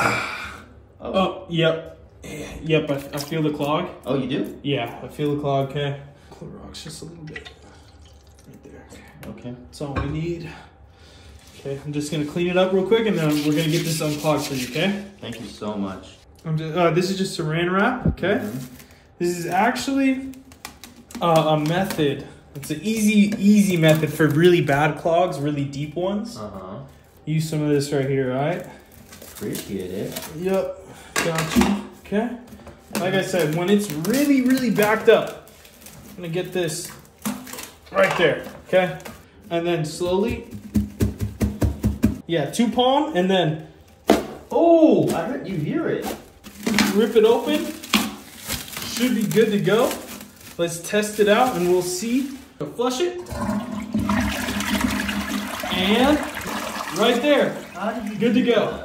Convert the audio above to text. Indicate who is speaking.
Speaker 1: Oh,
Speaker 2: Oh, yep. Yep, I, I feel the clog.
Speaker 1: oh, you do?
Speaker 2: Yeah, I feel the clog, okay. Clorox just a little bit. Right there. Okay.
Speaker 1: Okay.
Speaker 2: That's all we need. Okay, I'm just gonna clean it up real quick and then we're gonna get this unclogged for you, okay?
Speaker 1: Thank you so much.
Speaker 2: I'm just, uh, this is just saran wrap, okay?
Speaker 1: Mhm.
Speaker 2: This is actually uh, a method. It's an easy, easy method for really bad clogs, really deep ones.
Speaker 1: Uh-huh.
Speaker 2: Use some of this right here, alright?
Speaker 1: Appreciate it.
Speaker 2: Yep, got you. Okay. Like I said, when it's really, really backed up, I'm gonna get this right there. Okay, and then slowly, yeah, two palm, and then oh,
Speaker 1: I heard you hear it.
Speaker 2: rip it open. Should be good to go. Let's test it out, and we'll see. Flush it, and right there,
Speaker 1: How did you
Speaker 2: good to go.